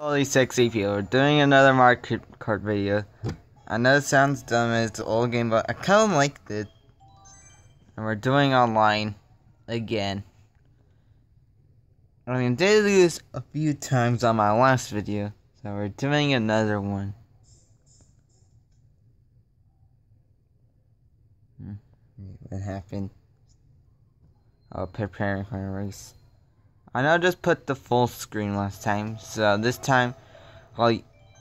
Holy sexy people, we're doing another Mario Kart video. I know it sounds dumb, it's an old game, but I kinda liked it. And we're doing online again. I mean, did this a few times on my last video, so we're doing another one. Hmm, what happened? Oh, preparing for a race. I know I just put the full screen last time, so this time I'll,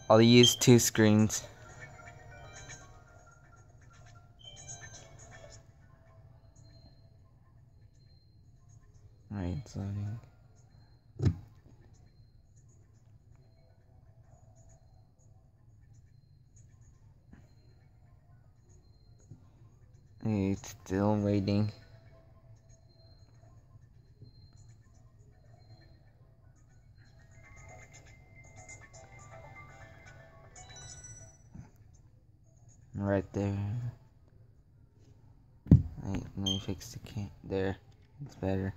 I'll use two screens. Alright, it's loading. It's still waiting. Right there. Let me fix the can there. It's better.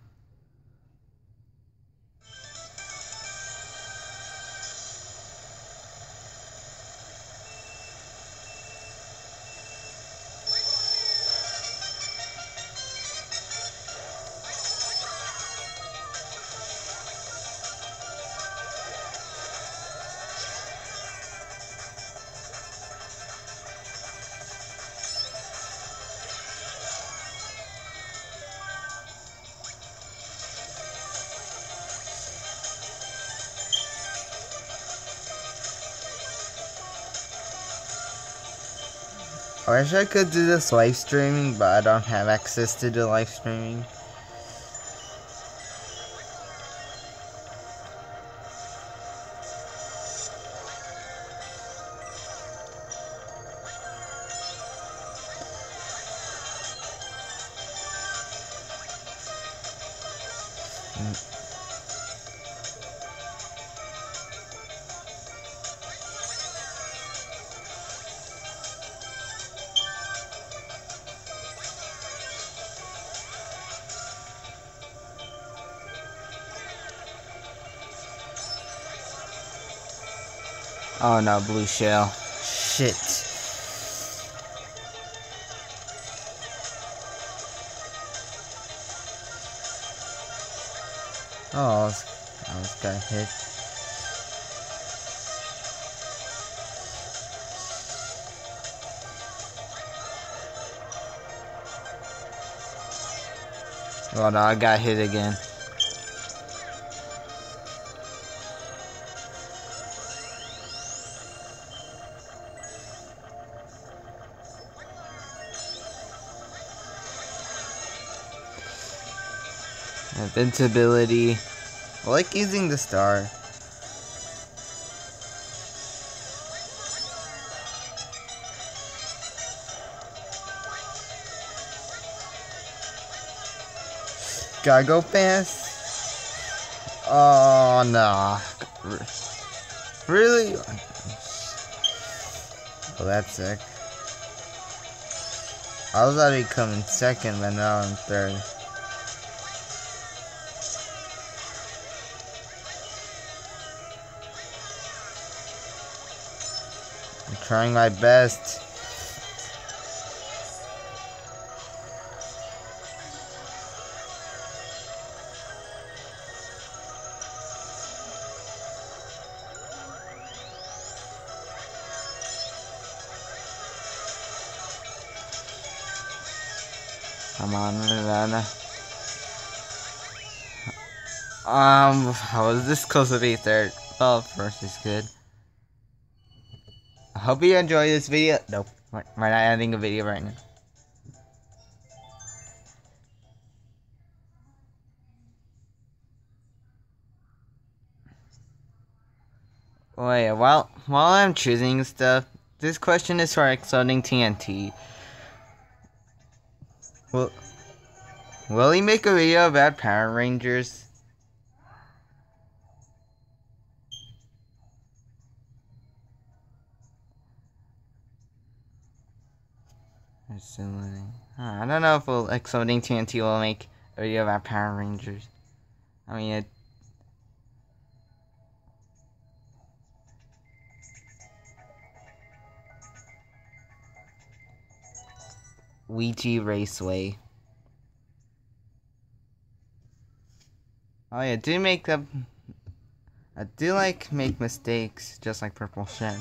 I wish I could do this live streaming, but I don't have access to the live streaming. Mm. Oh no, blue shell. Shit. Oh, I was got hit. Oh no, I got hit again. Invincibility. I like using the star. Gotta go fast. Oh, no. Really? Well, that's sick. I was already coming second, but now I'm third. Trying my best. Come on, Lana. Um, I was this close to be third. Well, first is good. Hope you enjoy this video. Nope, we're not ending a video right now. Oh, Wait, while while I'm choosing stuff, this question is for exploding TNT. Will Will he make a video about Power Rangers? Facility. Huh, I don't know if we'll, Exploding TNT will make a video about Power Rangers. I mean, it. Luigi Raceway. Oh yeah, do make the I do like make mistakes, just like Purple Shen.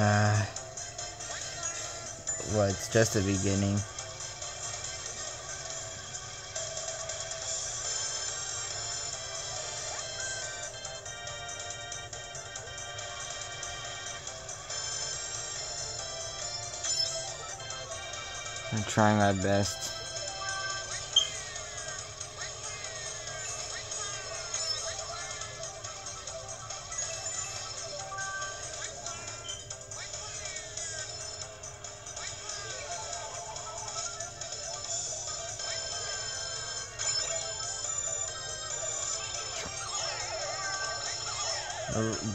Uh, well, it's just the beginning. I'm trying my best.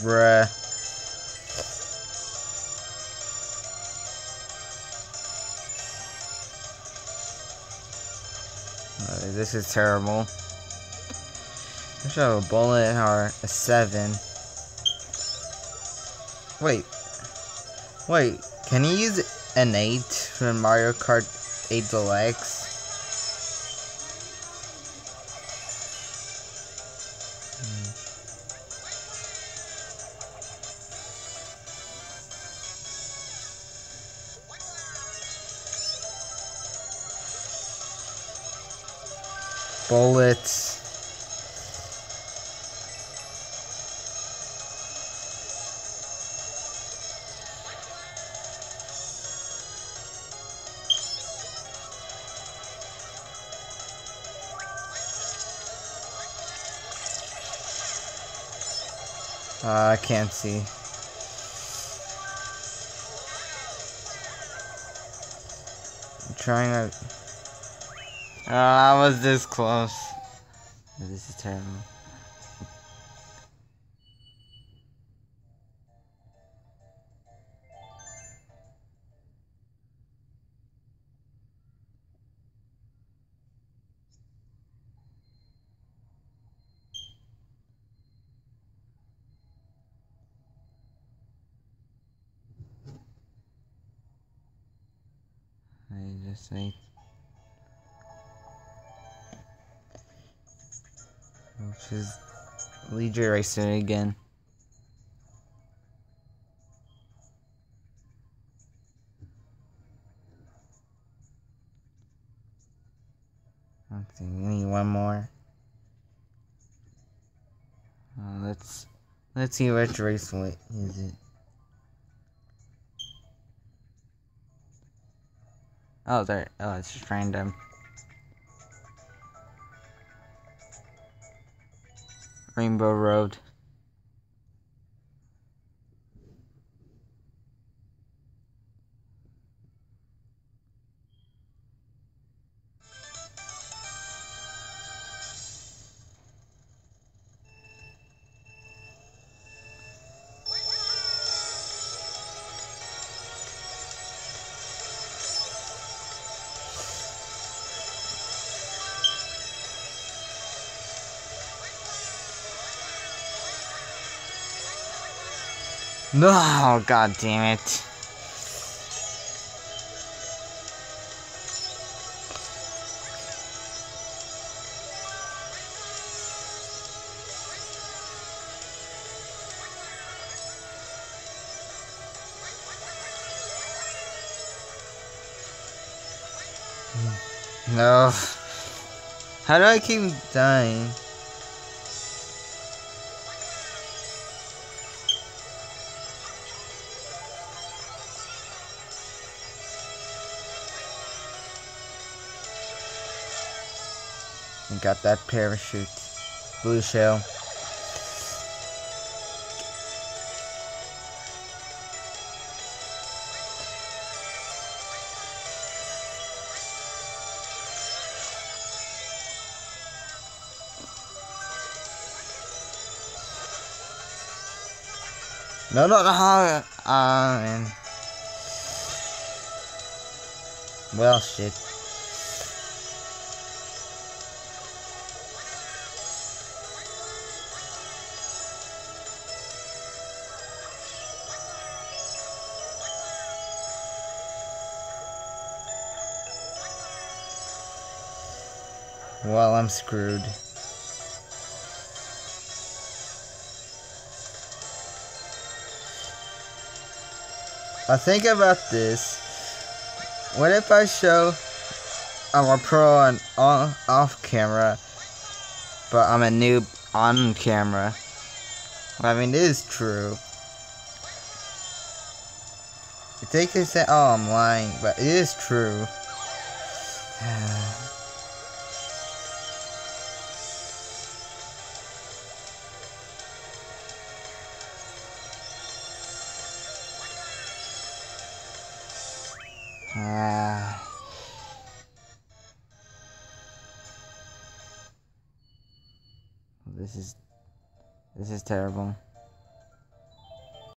Bruh. Uh, this is terrible. I should have a bullet or a 7. Wait. Wait, can you use an 8 from Mario Kart 8 Deluxe? Uh, I can't see. I'm trying to... Ah, oh, I was this close. This is terrible. I just like which is Luigi Racer again. Let's we need one more. Uh, let's let's see which race is it. Oh, there. Oh, it's just random. Rainbow Road. No, god damn it. Hmm. No. How do I keep dying? And got that parachute. Blue shell. No, no, no, uh, man. Well, shit. Well, I'm screwed. I think about this. What if I show I'm a pro on, on off camera, but I'm a noob on camera? I mean, it is true. They could say, oh, I'm lying, but it is true. Ah. This is this is terrible.